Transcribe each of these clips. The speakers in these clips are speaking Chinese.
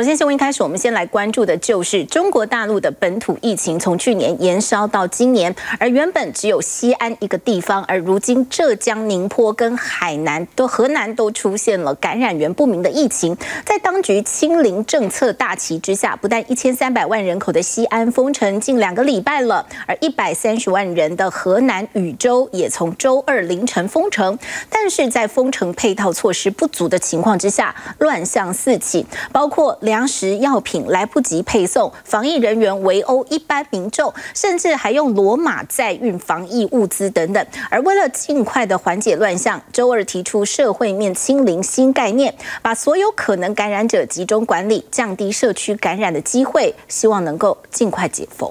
首先，新闻一开始，我们先来关注的就是中国大陆的本土疫情，从去年延烧到今年，而原本只有西安一个地方，而如今浙江宁波跟海南都河南都出现了感染源不明的疫情。在当局清零政策大旗之下，不但一千三百万人口的西安封城近两个礼拜了，而一百三十万人的河南禹州也从周二凌晨封城。但是在封城配套措施不足的情况之下，乱象四起，包括。粮食药品来不及配送，防疫人员围殴一般民众，甚至还用骡马载运防疫物资等等。而为了尽快的缓解乱象，周二提出社会面清零新概念，把所有可能感染者集中管理，降低社区感染的机会，希望能够尽快解封。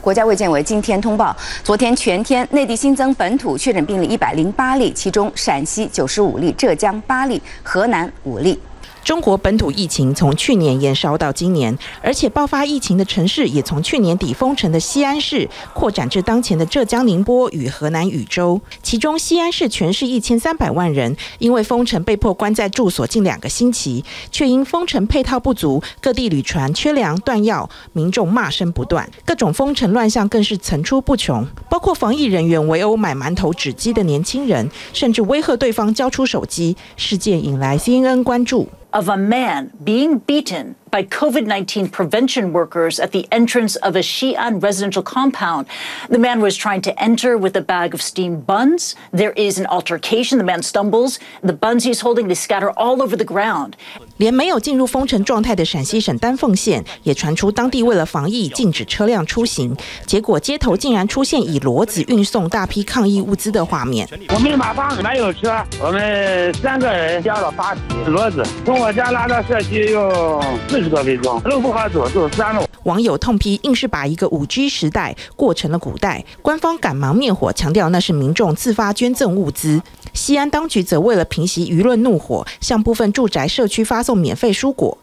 国家卫健委今天通报，昨天全天内地新增本土确诊病例一百零八例，其中陕西九十五例，浙江八例，河南五例。中国本土疫情从去年延烧到今年，而且爆发疫情的城市也从去年底封城的西安市扩展至当前的浙江宁波与河南禹州。其中，西安市全市一千三百万人因为封城被迫关在住所近两个星期，却因封城配套不足，各地旅船缺粮断药，民众骂声不断，各种封城乱象更是层出不穷，包括防疫人员围殴买馒头纸鸡的年轻人，甚至威吓对方交出手机。事件引来 CNN 关注。Of a man being beaten by COVID 19 prevention workers at the entrance of a Xi'an residential compound. The man was trying to enter with a bag of steamed buns. There is an altercation. The man stumbles. The buns he's holding, they scatter all over the ground. 连没有进入封城状态的陕西省丹凤县，也传出当地为了防疫禁止车辆出行，结果街头竟然出现以骡子运送大批抗疫物资的画面。我们马上没有车，我们三个人加了八匹骡子，从我家拉到社区用 四十多分钟，路不好走，走山路。网友痛批，硬是把一个五 G 时代过成了古代。官方赶忙灭火，强调那是民众自发捐赠物资。西安当局则为了平息舆论怒火，向部分住宅社区发送免费蔬果。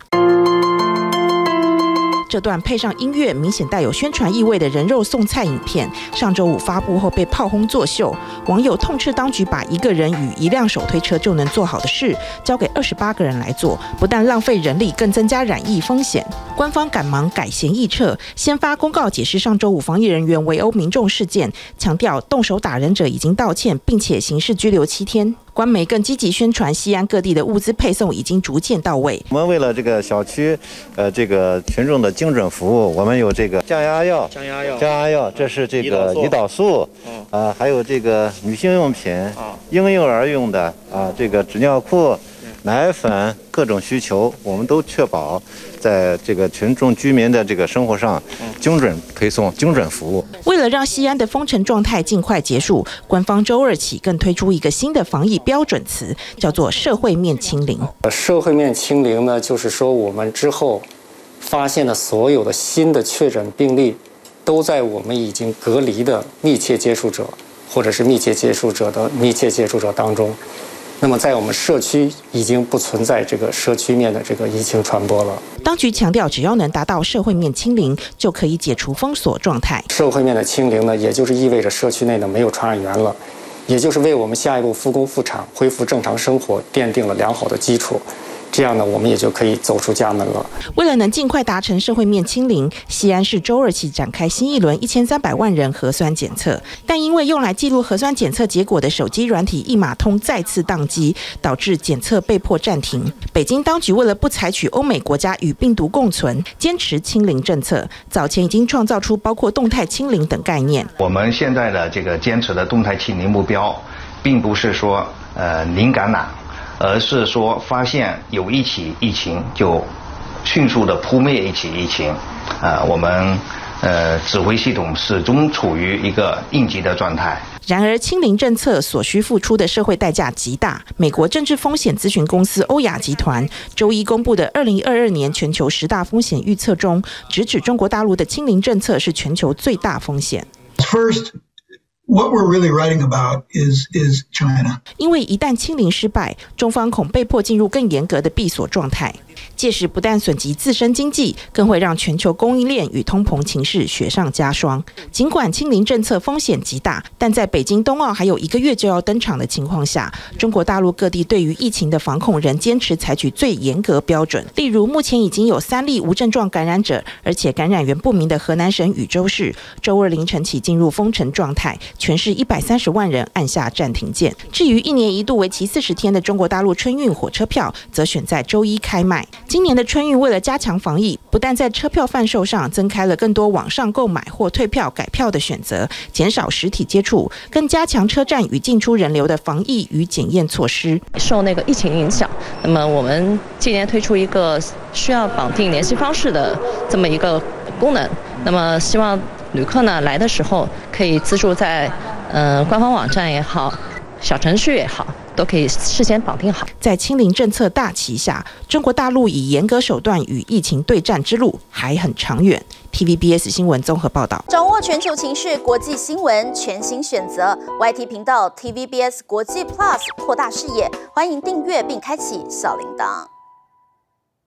这段配上音乐、明显带有宣传意味的人肉送菜影片，上周五发布后被炮轰作秀。网友痛斥当局把一个人与一辆手推车就能做好的事，交给二十八个人来做，不但浪费人力，更增加染疫风险。官方赶忙改弦易辙，先发公告解释上周五防疫人员围殴民众事件，强调动手打人者已经道歉，并且刑事拘留七天。官媒更积极宣传，西安各地的物资配送已经逐渐到位。我们为了这个小区，呃，这个群众的精准服务，我们有这个降压药、降压药、降压药，这是这个胰岛素，啊，还有这个女性用品、婴幼儿用的啊，这个纸尿裤。奶粉各种需求，我们都确保在这个群众居民的这个生活上精准配送、精准服务。为了让西安的封城状态尽快结束，官方周二起更推出一个新的防疫标准词，叫做“社会面清零”。社会面清零呢，就是说我们之后发现的所有的新的确诊病例，都在我们已经隔离的密切接触者或者是密切接触者的密切接触者当中。那么，在我们社区已经不存在这个社区面的这个疫情传播了。当局强调，只要能达到社会面清零，就可以解除封锁状态。社会面的清零呢，也就是意味着社区内呢没有传染源了，也就是为我们下一步复工复产、恢复正常生活奠定了良好的基础。这样呢，我们也就可以走出家门了。为了能尽快达成社会面清零，西安市周二起展开新一轮一千三百万人核酸检测，但因为用来记录核酸检测结果的手机软体一码通再次宕机，导致检测被迫暂停。北京当局为了不采取欧美国家与病毒共存、坚持清零政策，早前已经创造出包括动态清零等概念。我们现在的这个坚持的动态清零目标，并不是说呃零感染。而是说，发现有一起疫情，就迅速的扑灭一起疫情。啊，我们呃指挥系统始终处于一个应急的状态。然而，清零政策所需付出的社会代价极大。美国政治风险咨询公司欧亚集团周一公布的二零二二年全球十大风险预测中，直指中国大陆的清零政策是全球最大风险。First. What we're really writing about is is China. 因为一旦清零失败，中方恐被迫进入更严格的闭锁状态。届时不但损及自身经济，更会让全球供应链与通膨情势雪上加霜。尽管清零政策风险极大，但在北京冬奥还有一个月就要登场的情况下，中国大陆各地对于疫情的防控仍坚持采取最严格标准。例如，目前已经有三例无症状感染者，而且感染源不明的河南省禹州市，周二凌晨起进入封城状态，全市一百三十万人按下暂停键。至于一年一度为期四十天的中国大陆春运火车票，则选在周一开卖。今年的春运为了加强防疫，不但在车票贩售上增开了更多网上购买或退票改票的选择，减少实体接触，更加强车站与进出人流的防疫与检验措施。受那个疫情影响，那么我们今年推出一个需要绑定联系方式的这么一个功能，那么希望旅客呢来的时候可以自助在呃官方网站也好，小程序也好。都可以事先绑定好。在清零政策大旗下，中国大陆以严格手段与疫情对战之路还很长远。TVBS 新闻综合报道。掌握全球情势、国际新闻，全新选择 YT 频道 TVBS 国际 Plus，扩大视野。欢迎订阅并开启小铃铛。